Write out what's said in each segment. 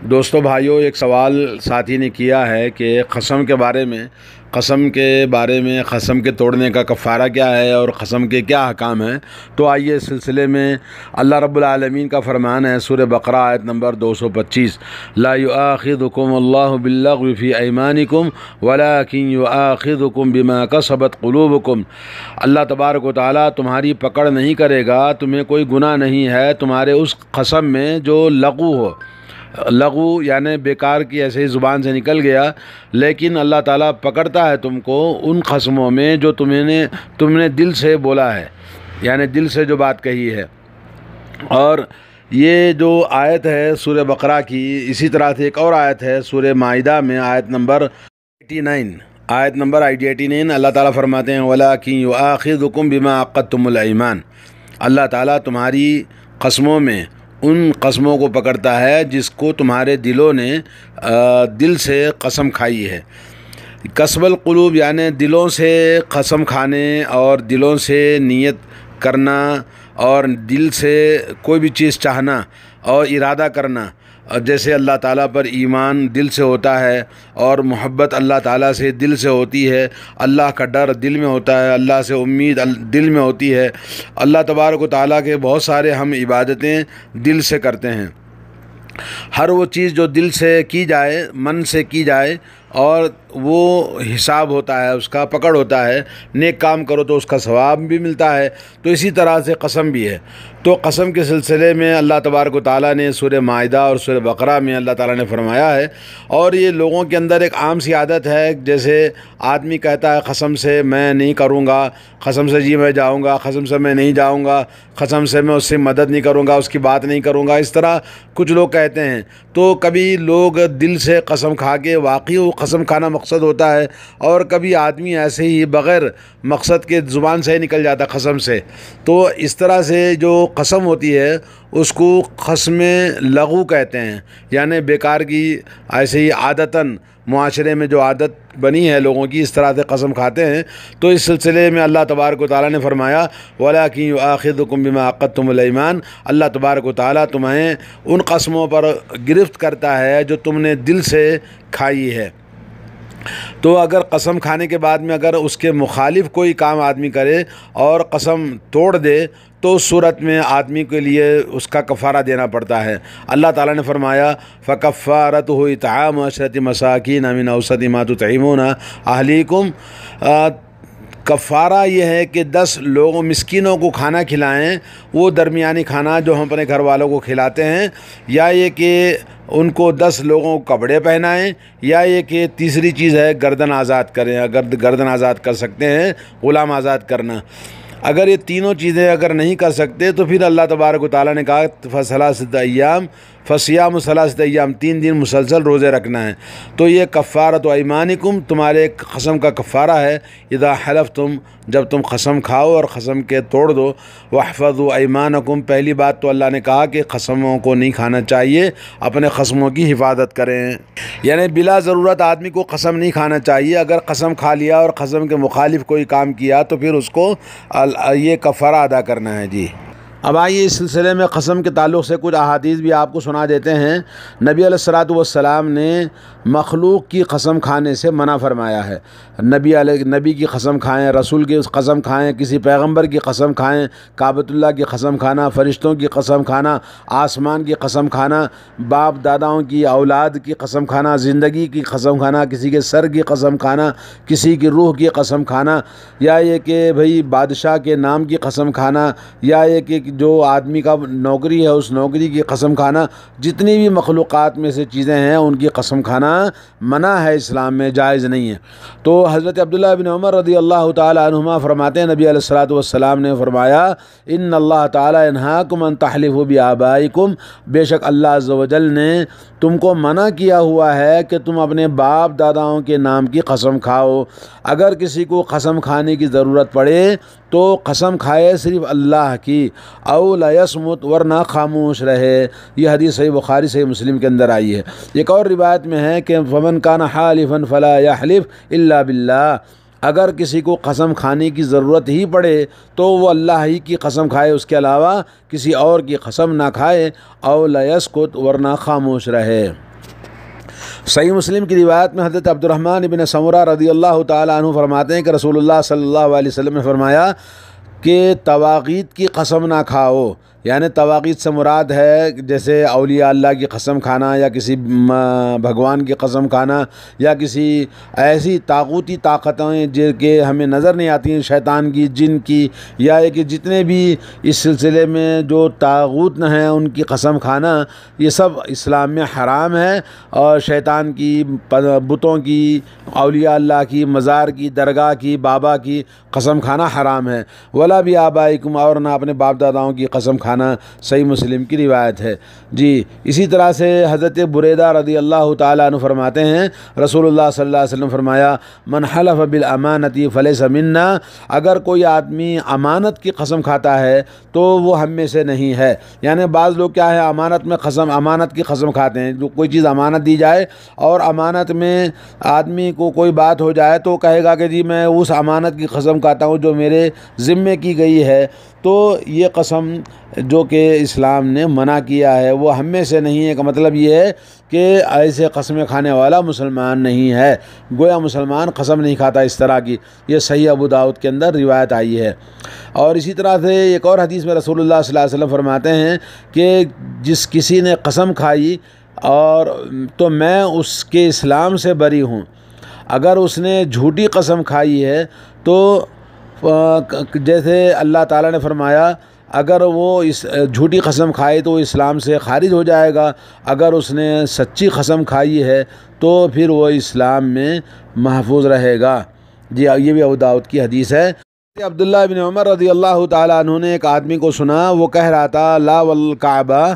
دوستو بھائیوں ایک سوال ساتھی نے کیا ہے کہ قسم کے بارے میں، قسم کے بارے میں، قسم کے توڑنے کا کفارہ کیا ہے اور قسم کے کیا حکام ہیں؟ تو آئیے اس سلسلے میں اللہ رب العالمین کا فرمان ہے، سورہ بقرہ آیت نمبر دو سو پچیس۔ لا یؤاخذکم اللہ باللغو فی ایمانکم ولیکن یؤاخذکم بما کسبت قلوبکم۔ اللہ تبارک و تعالیٰ تمہاری پکڑ نہیں کرے گا، تمہیں کوئی گناہ نہیں ہے، تمہارے اس قسم میں جو لغو ہو۔ لغو یعنی بیکار کی ایسے ہی زبان سے نکل گیا، لیکن اللہ تعالیٰ پکڑتا ہے تم کو ان قسموں میں جو تمہیں نے تم نے دل سے بولا ہے۔ یعنی دل سے جو بات کہی ہے۔ اور یہ جو آیت ہے سورہ بقرہ کی، اسی طرح سے ایک اور آیت ہے سورہ معاہدہ میں، آیت نمبر ایٹی نائن آیت number I D eighty nine اللہ تعالیٰ فرماتے ہیں ولا کی آخر حکم بما عقدتم الایمان اللہ تعالیٰ تمہاری قسموں میں ان قسموں کو پکڑتا ہے جس کو تمہارے دلوں نے دل سے قسم کھائی ہے۔ قصب القلوب یعنی دلوں سے قسم کھانے اور دلوں سے نیت کرنا اور دل سے کوئی بھی چیز چاہنا اور ارادہ کرنا۔ جیسے اللہ تعالیٰ پر ایمان دل سے ہوتا ہے اور محبت اللہ تعالیٰ سے دل سے ہوتی ہے، اللہ کا ڈر دل میں ہوتا ہے، اللہ سے امید دل میں ہوتی ہے۔ اللہ تبارک و تعالیٰ کے بہت سارے ہم عبادتیں دل سے کرتے ہیں۔ ہر وہ چیز جو دل سے کی جائے، من سے کی جائے اور وہ حساب ہوتا ہے، اس کا پکڑ ہوتا ہے، نیک کام کرو تو اس کا ثواب بھی ملتا ہے۔ تو اسی طرح سے قسم بھی ہے۔ تو قسم کے سلسلے میں اللہ تبارک و تعالیٰ نے سورہ معاہدہ اور سورہ بقرہ میں اللہ تعالیٰ نے فرمایا ہے۔ اور یہ لوگوں کے اندر ایک عام سی عادت ہے، جیسے آدمی کہتا ہے، قسم سے میں نہیں کروں گا، قسم سے جی میں جاؤں گا، قسم سے میں نہیں جاؤں گا، قسم سے میں اس سے مدد نہیں کروں گا، اس کی بات نہیں کروں گا۔ اس طرح کچھ لوگ کہتے ہیں۔ تو کبھی لوگ دل سے قسم کھا کے واقعی وہ قسم کھانا مقصد ہوتا ہے اور کبھی آدمی ایسے ہی بغیر مقصد کے زبان سے ہی نکل جاتا قسم سے۔ تو اس طرح سے جو قسم ہوتی ہے، اس کو قسم لغو کہتے ہیں۔ یعنی بیکار کی ایسے ہی عادتاً معاشرے میں جو عادت بنی ہے لوگوں کی، اس طرح سے قسم کھاتے ہیں۔ تو اس سلسلے میں اللہ تبارک و تعالیٰ نے فرمایا ولا کی آخر بما عقد تم المان اللہ تبارک و تعالیٰ تمہیں ان قسموں پر گرفت کرتا ہے جو تم نے دل سے کھائی ہے۔ تو اگر قسم کھانے کے بعد میں اگر اس کے مخالف کوئی کام آدمی کرے اور قسم توڑ دے، تو اس صورت میں آدمی کے لیے اس کا کفارہ دینا پڑتا ہے۔ اللہ تعالیٰ نے فرمایا فکفارت ہوئی تعام عشرت مساکین امین اوسط و تعیمون اہلیکم کفارہ یہ ہے کہ دس لوگوں، مسکینوں کو کھانا کھلائیں، وہ درمیانی کھانا جو ہم اپنے گھر والوں کو کھلاتے ہیں، یا یہ کہ ان کو دس لوگوں کو کپڑے پہنائیں، یا یہ کہ تیسری چیز ہے گردن آزاد کریں، اگر گردن آزاد کر سکتے ہیں، غلام آزاد کرنا۔ اگر یہ تینوں چیزیں اگر نہیں کر سکتے، تو پھر اللہ تبارک و تعالیٰ نے کہا فصلہ صد ایام فسیام صلاح ایام تین دن مسلسل روزے رکھنا ہے۔ تو یہ کفارت و ایمانکم، تمہارے قسم کا کفارہ ہے۔ اذا حلف تم جب تم قسم کھاؤ اور قسم کے توڑ دو۔ وحفظ و ایمانکم، پہلی بات تو اللہ نے کہا کہ قسموں کو نہیں کھانا چاہیے، اپنے قسموں کی حفاظت کریں۔ یعنی بلا ضرورت آدمی کو قسم نہیں کھانا چاہیے۔ اگر قسم کھا لیا اور قسم کے مخالف کوئی کام کیا تو پھر اس کو یہ کفارہ ادا کرنا ہے۔ جی۔ اب آئیے اس سلسلے میں قسم کے تعلق سے کچھ احادیث بھی آپ کو سنا دیتے ہیں نبی علیہ السلاۃ والسلام نے مخلوق کی قسم کھانے سے منع فرمایا ہے نبی علیہ نبی کی قسم کھائیں رسول کی قسم کھائیں کسی پیغمبر کی قسم کھائیں کعبۃ اللہ کی قسم کھانا فرشتوں کی قسم کھانا آسمان کی قسم کھانا باپ داداؤں کی اولاد کی قسم کھانا زندگی کی قسم کھانا کسی کے سر کی قسم کھانا کسی کی روح کی قسم کھانا یا یہ کہ بھئی بادشاہ کے نام کی قسم کھانا یا یہ کہ جو آدمی کا نوکری ہے، اس نوکری کی قسم کھانا، جتنی بھی مخلوقات میں سے چیزیں ہیں، ان کی قسم کھانا منع ہے اسلام میں، جائز نہیں ہے۔ تو حضرت عبداللہ بن عمر رضی اللہ تعالیٰ عنہما فرماتے ہیں، نبی علیہ السلاۃ والسلام نے فرمایا، ان اللہ تعالیٰ انہاکم ان تحلف و آبائکم بے شک اللہ عز و جل نے تم کو منع کیا ہوا ہے کہ تم اپنے باپ داداؤں کے نام کی قسم کھاؤ۔ اگر کسی کو قسم کھانے کی ضرورت پڑے تو قسم کھائے صرف اللہ کی۔ او یسمت ورنہ خاموش رہے۔ یہ حدیث صحیح بخاری، صحیح مسلم کے اندر آئی ہے۔ ایک اور روایت میں ہے کہ فمن کان حالفن فلا یا حلف اللہ بلّہ اگر کسی کو قسم کھانے کی ضرورت ہی پڑے تو وہ اللہ ہی کی قسم کھائے، اس کے علاوہ کسی اور کی قسم نہ کھائے۔ او لسکت ورنہ خاموش رہے۔ صحیح مسلم کی روایت میں حضرت عبد الرحمن ابن سمرہ رضی اللہ تعالیٰ عنہ فرماتے ہیں کہ رسول اللہ صلی اللہ علیہ وسلم نے فرمایا کہ تواغیت کی قسم نہ کھاؤ۔ یعنی تواقید سے مراد ہے جیسے اولیاء اللہ کی قسم کھانا یا کسی بھگوان کی قسم کھانا یا کسی ایسی طاقوتی طاقتیں جو کہ ہمیں نظر نہیں آتی ہیں، شیطان کی، جن کی یا کہ جتنے بھی اس سلسلے میں جو طاغوت ہیں، ان کی قسم کھانا، یہ سب اسلام میں حرام ہے اور شیطان کی بتوں کی، اولیاء اللہ کی، مزار کی، درگاہ کی، بابا کی قسم کھانا حرام ہے۔ ولا بھی آبائکم اور نہ اپنے باپ داداؤں کی قسم کھانا۔ کھانا صحیح مسلم کی روایت ہے۔ جی اسی طرح سے حضرت بریدہ رضی اللہ تعالیٰ عنہ فرماتے ہیں۔ رسول اللہ صلی اللہ علیہ وسلم فرمایا، من حلف بالامانتی فلیس منا اگر کوئی آدمی امانت کی قسم کھاتا ہے تو وہ ہم میں سے نہیں ہے۔ یعنی بعض لوگ کیا ہے، امانت میں قسم، امانت کی قسم کھاتے ہیں۔ جو کوئی چیز امانت دی جائے اور امانت میں آدمی کو کوئی بات ہو جائے تو کہے گا کہ جی میں اس امانت کی قسم کھاتا ہوں جو میرے ذمے کی گئی ہے۔ تو یہ قسم جو کہ اسلام نے منع کیا ہے، وہ ہم میں سے نہیں ہے۔ کا مطلب یہ ہے کہ ایسے قسمیں کھانے والا مسلمان نہیں ہے۔ گویا مسلمان قسم نہیں کھاتا اس طرح کی۔ یہ صحیح ابو داود کے اندر روایت آئی ہے۔ اور اسی طرح سے ایک اور حدیث میں رسول اللہ صلی اللہ علیہ وسلم فرماتے ہیں کہ جس کسی نے قسم کھائی اور تو میں اس کے اسلام سے بری ہوں۔ اگر اس نے جھوٹی قسم کھائی ہے تو جیسے اللہ تعالیٰ نے فرمایا، اگر وہ اس، جھوٹی قسم کھائے تو وہ اسلام سے خارج ہو جائے گا، اگر اس نے سچی قسم کھائی ہے تو پھر وہ اسلام میں محفوظ رہے گا۔ جی یہ بھی ابوداؤد کی حدیث ہے۔ عبداللہ بن عمر رضی اللہ تعالیٰ عنہ نے ایک آدمی کو سنا، وہ کہہ رہا تھا، لا والکعبہ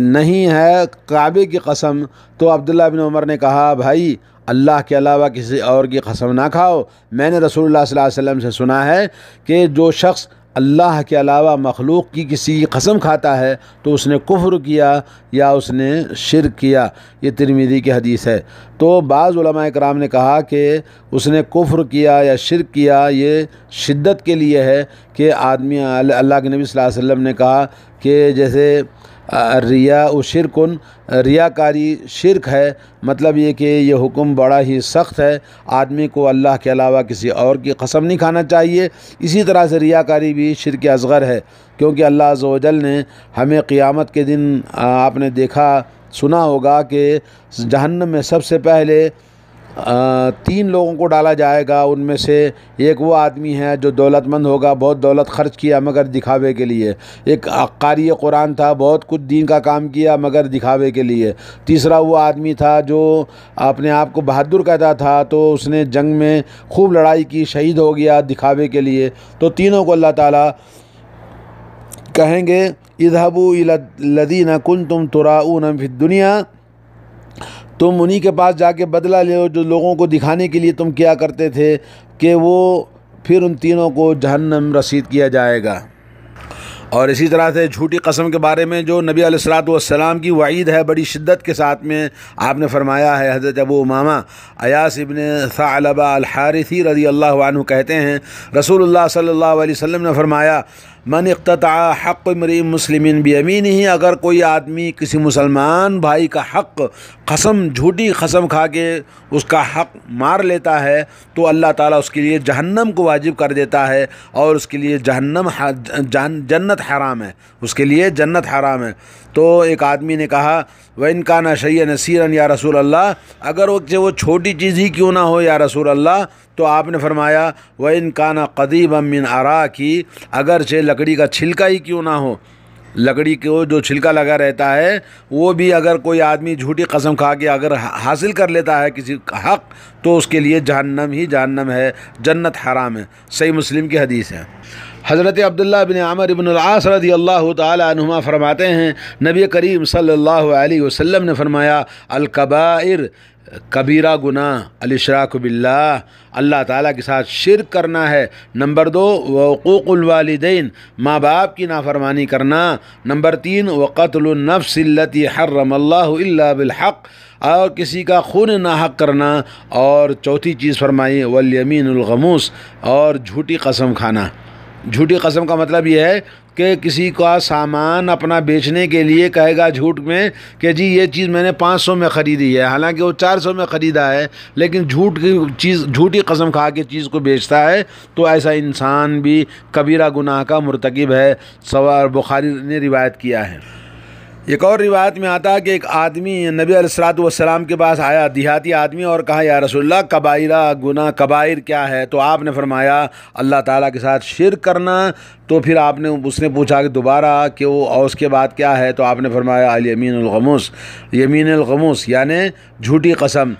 نہیں ہے، کعبے کی قسم۔ تو عبداللہ بن عمر نے کہا، بھائی اللہ کے علاوہ کسی اور کی قسم نہ کھاؤ۔ میں نے رسول اللہ صلی اللہ علیہ وسلم سے سنا ہے کہ جو شخص اللہ کے علاوہ مخلوق کی کسی کی قسم کھاتا ہے تو اس نے کفر کیا یا اس نے شرک کیا۔ یہ ترمیدی کی حدیث ہے۔ تو بعض علماء اکرام نے کہا کہ اس نے کفر کیا یا شرک کیا، یہ شدت کے لیے ہے کہ آدمی اللہ کے نبی صلی اللہ علیہ وسلم نے کہا کہ جیسے ریا و شرکن ریا کاری شرک ہے۔ مطلب یہ کہ یہ حکم بڑا ہی سخت ہے۔ آدمی کو اللہ کے علاوہ کسی اور کی قسم نہیں کھانا چاہیے۔ اسی طرح سے ریا کاری بھی شرک اصغر ہے۔ کیونکہ اللہ عز و جل نے ہمیں قیامت کے دن آپ نے دیکھا، سنا ہوگا کہ جہنم میں سب سے پہلے تین لوگوں کو ڈالا جائے گا، ان میں سے ایک وہ آدمی ہے جو دولت مند ہوگا، بہت دولت خرچ کیا مگر دکھاوے کے لیے۔ ایک قاری قرآن تھا، بہت کچھ دین کا کام کیا مگر دکھاوے کے لیے۔ تیسرا وہ آدمی تھا جو اپنے آپ کو بہادر کہتا تھا، تو اس نے جنگ میں خوب لڑائی کی، شہید ہو گیا دکھاوے کے لیے۔ تو تینوں کو اللہ تعالیٰ کہیں گے اظہبو لدینہ کن تم تراؤن فی دنیا تم انہی کے پاس جا کے بدلہ لے جو لوگوں کو دکھانے کے لیے تم کیا کرتے تھے کہ وہ پھر ان تینوں کو جہنم رسید کیا جائے گا۔ اور اسی طرح سے جھوٹی قسم کے بارے میں جو نبی علیہ السلاۃ والسلام کی وعید ہے، بڑی شدت کے ساتھ میں آپ نے فرمایا ہے، حضرت ابو امامہ ایاس ابن ثعلبہ الحارثی رضی اللہ عنہ کہتے ہیں، رسول اللہ صلی اللہ علیہ وسلم نے فرمایا، من اقتطع حق مری مسلمین بھی امین ہی اگر کوئی آدمی کسی مسلمان بھائی کا حق، قسم، جھوٹی قسم کھا کے اس کا حق مار لیتا ہے، تو اللہ تعالیٰ اس کے لیے جہنم کو واجب کر دیتا ہے اور اس کے لیے جہنم جنت حرام ہے۔ اس کے لیے جنت حرام ہے۔ تو ایک آدمی نے کہا وہ ان کا نہ شیع نصیرن یا رسول اللہ، اگر وہ وہ چھوٹی چیز ہی کیوں نہ ہو یا رسول اللہ، تو آپ نے فرمایا وہ ان کا نہ قدیب امن آرا کی اگرچہ لکڑی کا چھلکا ہی کیوں نہ ہو۔ لکڑی کو جو چھلکا لگا رہتا ہے، وہ بھی اگر کوئی آدمی جھوٹی قسم کھا کے اگر حاصل کر لیتا ہے کسی حق، تو اس کے لیے جہنم ہی جہنم ہے۔ جنت حرام ہے۔ صحیح مسلم کی حدیث ہے۔ حضرت عبداللہ بن عامر بن العاص رضی اللہ تعالی عنہما فرماتے ہیں، نبی کریم صلی اللہ علیہ وسلم نے فرمایا، القبائر کبیرہ گناہ الشراک باللہ۔ اللہ تعالیٰ کے ساتھ شرک کرنا ہے۔ نمبر دو وقوق الوالدین، ماں باپ کی نافرمانی کرنا۔ نمبر تین، وقتل النفس التی حرم اللہ اللہ بالحق۔ اور کسی کا خون ناحق کرنا۔ اور چوتھی چیز فرمائی، والیمین الغموس، اور جھوٹی قسم کھانا۔ جھوٹی قسم کا مطلب یہ ہے کہ کسی کا سامان اپنا بیچنے کے لیے کہے گا جھوٹ میں کہ جی یہ چیز میں نے پانچ سو میں خریدی ہے، حالانکہ وہ چار سو میں خریدا ہے، لیکن جھوٹ کی چیز، جھوٹی قسم کھا کے چیز کو بیچتا ہے تو ایسا انسان بھی کبیرہ گناہ کا مرتکب ہے سوار بخاری نے روایت کیا ہے۔ ایک اور روایت میں آتا کہ ایک آدمی نبی علیہ السلاۃ والسلام کے پاس آیا، دیہاتی آدمی، اور کہا، یا رسول اللہ قبائرہ گناہ قبائر کیا ہے؟ تو آپ نے فرمایا، اللہ تعالیٰ کے ساتھ شرک کرنا۔ تو پھر آپ نے، اس نے پوچھا کہ دوبارہ کہ وہ، اور اس کے بعد کیا ہے؟ تو آپ نے فرمایا، الیمین الغموس یمین الغموس یعنی جھوٹی قسم۔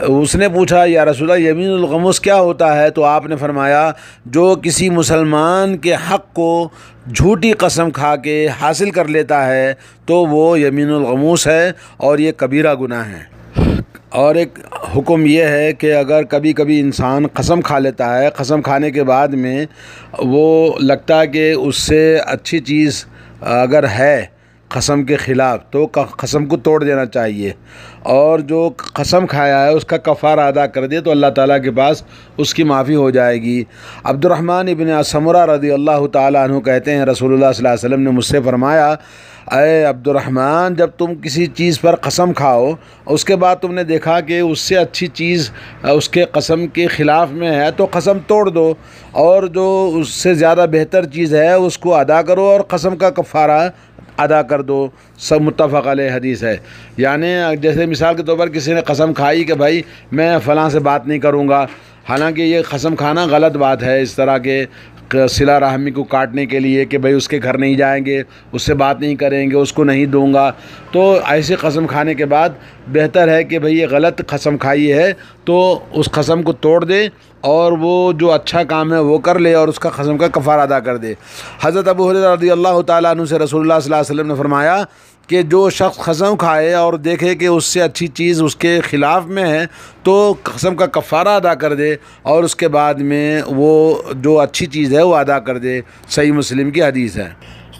اس نے پوچھا، یا رسول اللہ، یمین الغموس کیا ہوتا ہے؟ تو آپ نے فرمایا، جو کسی مسلمان کے حق کو جھوٹی قسم کھا کے حاصل کر لیتا ہے، تو وہ یمین الغموس ہے اور یہ کبیرہ گناہ ہے۔ اور ایک حکم یہ ہے کہ اگر کبھی کبھی انسان قسم کھا لیتا ہے، قسم کھانے کے بعد میں وہ لگتا ہے کہ اس سے اچھی چیز اگر ہے قسم کے خلاف تو قسم کو توڑ دینا چاہیے۔ اور جو قسم کھایا ہے، اس کا کفارہ ادا کر دے تو اللہ تعالیٰ کے پاس اس کی معافی ہو جائے گی۔ عبد الرحمن ابن ثمرہ رضی اللہ تعالیٰ عنہ کہتے ہیں، رسول اللہ صلی اللہ علیہ وسلم نے مجھ سے فرمایا، اے عبد الرحمن جب تم کسی چیز پر قسم کھاؤ، اس کے بعد تم نے دیکھا کہ اس سے اچھی چیز، اس کے قسم کے خلاف میں ہے تو قسم توڑ دو۔ اور جو اس سے زیادہ بہتر چیز ہے، اس کو ادا کرو اور قسم کا کفارہ ادا کر دو، سب متفق علیہ حدیث ہے۔ یعنی جیسے مثال کے طور پر کسی نے قسم کھائی کہ بھائی میں فلاں سے بات نہیں کروں گا، حالانکہ یہ قسم کھانا غلط بات ہے اس طرح کے صلہ رحمی کو کاٹنے کے لیے کہ بھائی اس کے گھر نہیں جائیں گے، اس سے بات نہیں کریں گے، اس کو نہیں دوں گا۔ تو ایسی قسم کھانے کے بعد بہتر ہے کہ بھئی یہ غلط قسم کھائی ہے، تو اس قسم کو توڑ دے اور وہ جو اچھا کام ہے وہ کر لے اور اس کا قسم کا کفار ادا کر دے۔ حضرت ابو رضی اللہ تعالیٰ عنہ سے رسول اللہ صلی اللہ علیہ وسلم نے فرمایا کہ جو شخص قسم کھائے اور دیکھے کہ اس سے اچھی چیز اس کے خلاف میں ہے، تو قسم کا کفارہ ادا کر دے اور اس کے بعد میں وہ جو اچھی چیز ہے وہ ادا کر دے۔ صحیح مسلم کی حدیث ہے۔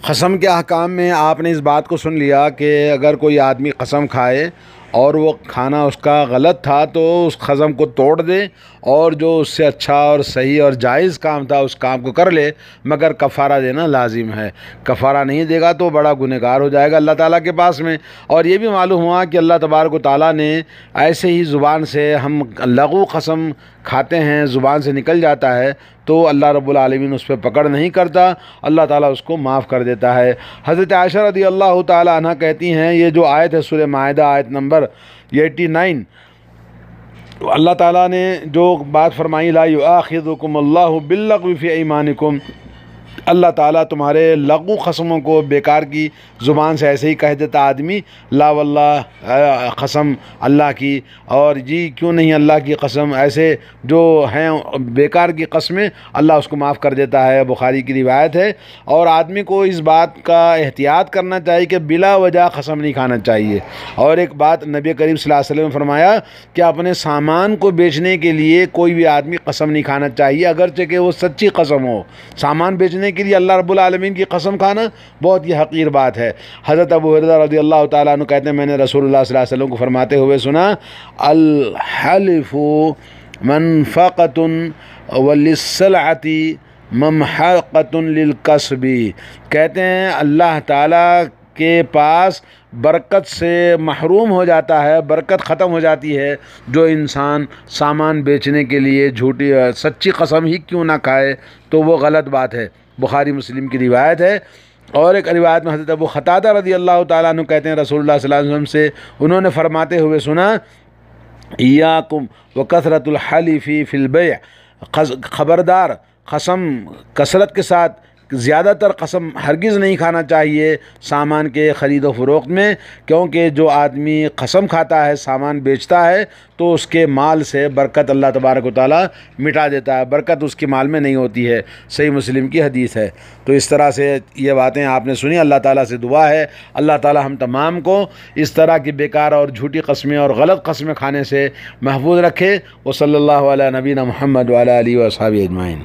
قسم کے احکام میں آپ نے اس بات کو سن لیا کہ اگر کوئی آدمی قسم کھائے اور وہ کھانا اس کا غلط تھا تو اس قسم کو توڑ دے اور جو اس سے اچھا اور صحیح اور جائز کام تھا اس کام کو کر لے، مگر کفارہ دینا لازم ہے۔ کفارہ نہیں دے گا تو بڑا گنہگار ہو جائے گا اللہ تعالیٰ کے پاس میں۔ اور یہ بھی معلوم ہوا کہ اللہ تبارک و تعالیٰ نے ایسے ہی زبان سے ہم لغو قسم کھاتے ہیں، زبان سے نکل جاتا ہے۔ تو اللہ رب العالمین اس پہ پکڑ نہیں کرتا، اللہ تعالیٰ اس کو معاف کر دیتا ہے۔ حضرت عائشہ رضی اللہ تعالیٰ عنہ کہتی ہیں، یہ جو آیت ہے سورہ معاہدہ آیت نمبر ایٹی نائن، اللہ تعالیٰ نے جو بات فرمائی، لا یؤاخذکم اللہ باللغو فی ایمانکم اللہ تعالیٰ تمہارے لغو قسموں کو بیکار کی زبان سے ایسے ہی کہہ دیتا آدمی، لا واللہ قسم اللہ کی، اور جی کیوں نہیں اللہ کی قسم؟ ایسے جو ہیں بیکار کی قسمیں اللہ اس کو معاف کر دیتا ہے۔ بخاری کی روایت ہے، اور آدمی کو اس بات کا احتیاط کرنا چاہیے کہ بلا وجہ قسم نہیں کھانا چاہیے۔ اور ایک بات نبی کریم صلی اللہ علیہ وسلم نے فرمایا کہ اپنے سامان کو بیچنے کے لیے کوئی بھی آدمی قسم نہیں کھانا چاہیے، اگرچہ کہ وہ سچی قسم ہو۔ سامان بیچنے کے لیے اللہ رب العالمین کی قسم کھانا بہت ہی حقیر بات ہے۔ حضرت ابو حرضہ رضی اللہ تعالیٰ عنہ کہتے ہیں، میں نے رسول اللہ صلی اللہ علیہ وسلم کو فرماتے ہوئے سنا، الحلف منفقت وللسلعت ممحقت للقصبی کہتے ہیں، اللہ تعالیٰ کے پاس برکت سے محروم ہو جاتا ہے، برکت ختم ہو جاتی ہے۔ جو انسان سامان بیچنے کے لیے جھوٹی، سچی قسم ہی کیوں نہ کھائے، تو وہ غلط بات ہے۔ بخاری مسلم کی روایت ہے اور ایک روایت میں حضرت ابو خطادہ رضی اللہ تعالیٰ عنہ کہتے ہیں، رسول اللہ صلی اللہ علیہ وسلم سے انہوں نے فرماتے ہوئے سنا، ایاکم و کثرت الحلیفی فی البیع خبردار، قسم، کثرت کے ساتھ زیادہ تر قسم ہرگز نہیں کھانا چاہیے سامان کے خرید و فروخت میں، کیونکہ جو آدمی قسم کھاتا ہے، سامان بیچتا ہے، تو اس کے مال سے برکت اللہ تبارک و تعالیٰ مٹا دیتا ہے۔ برکت اس کے مال میں نہیں ہوتی ہے۔ صحیح مسلم کی حدیث ہے۔ تو اس طرح سے یہ باتیں آپ نے سنی۔ اللہ تعالیٰ سے دعا ہے۔ اللہ تعالیٰ ہم تمام کو اس طرح کی بیکار اور جھوٹی قسمیں اور غلط قسمیں کھانے سے محفوظ رکھے۔ وہ صلی اللہ علیہ نبینہ محمد والا علیہ و اجمعین۔